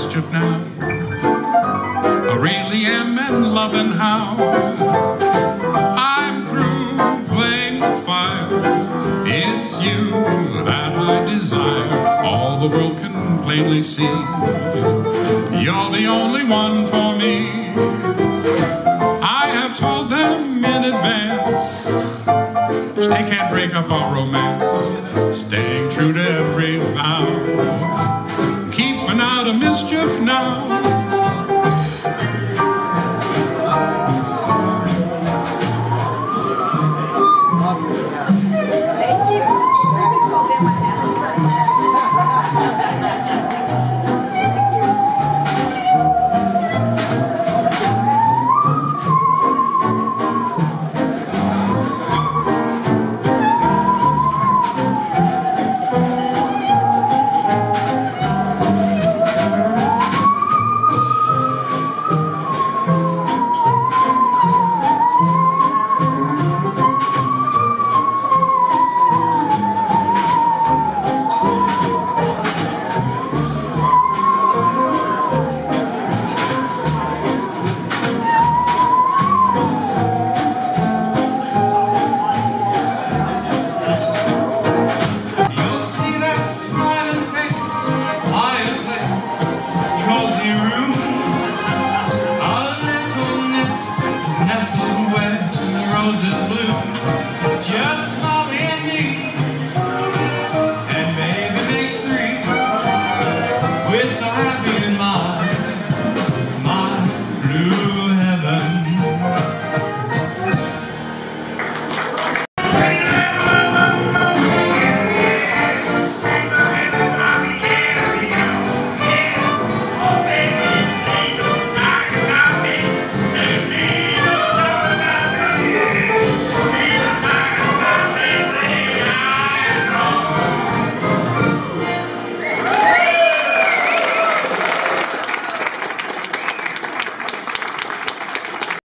mischief now. I really am in love, and how I'm through playing with fire. It's you that I desire. All the world can plainly see. You're the only one for me. I have told them in advance they can't break up our romance. Staying true to every vow now.